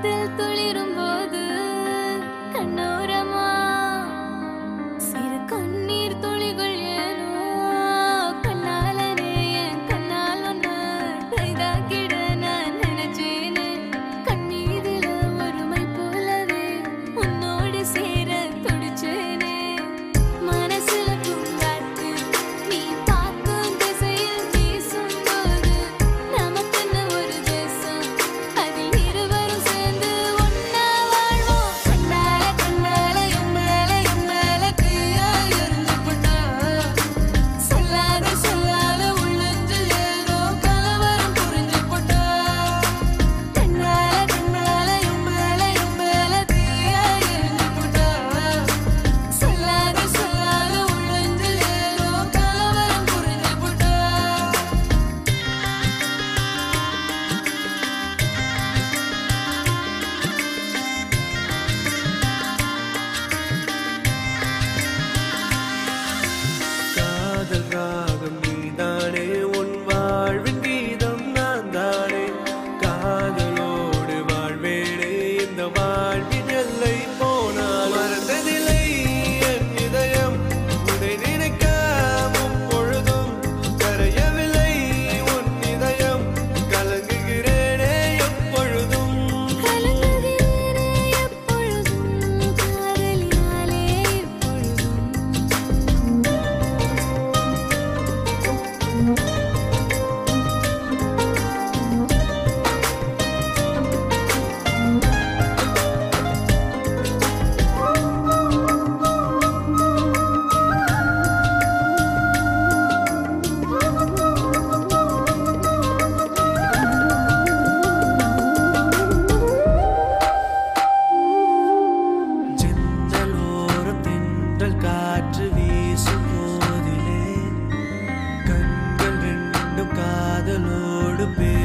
del tuyo. ரெண்டும் காதலோடு